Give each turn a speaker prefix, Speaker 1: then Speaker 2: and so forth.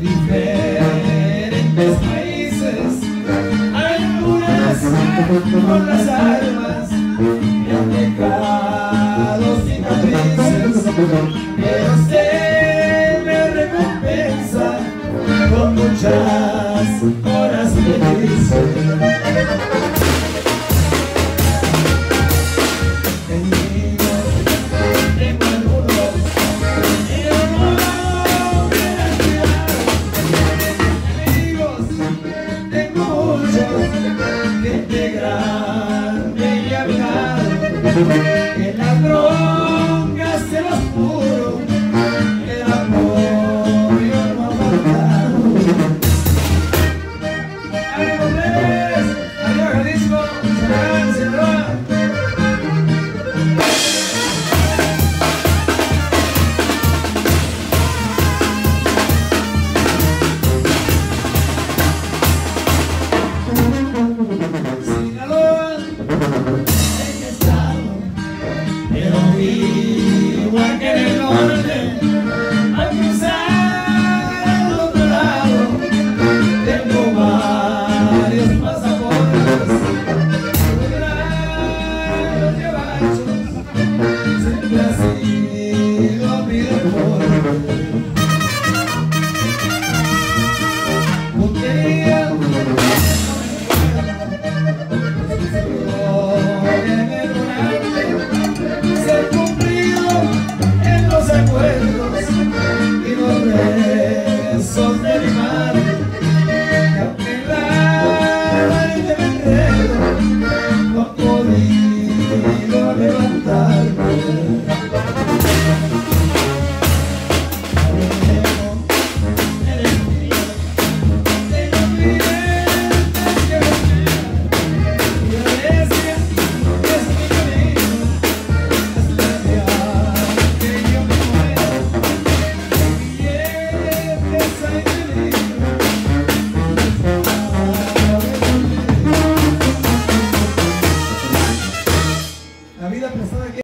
Speaker 1: diferentes países, algunas con las armas y han dejado cicatrices, pero usted me recompensa con muchas mi amor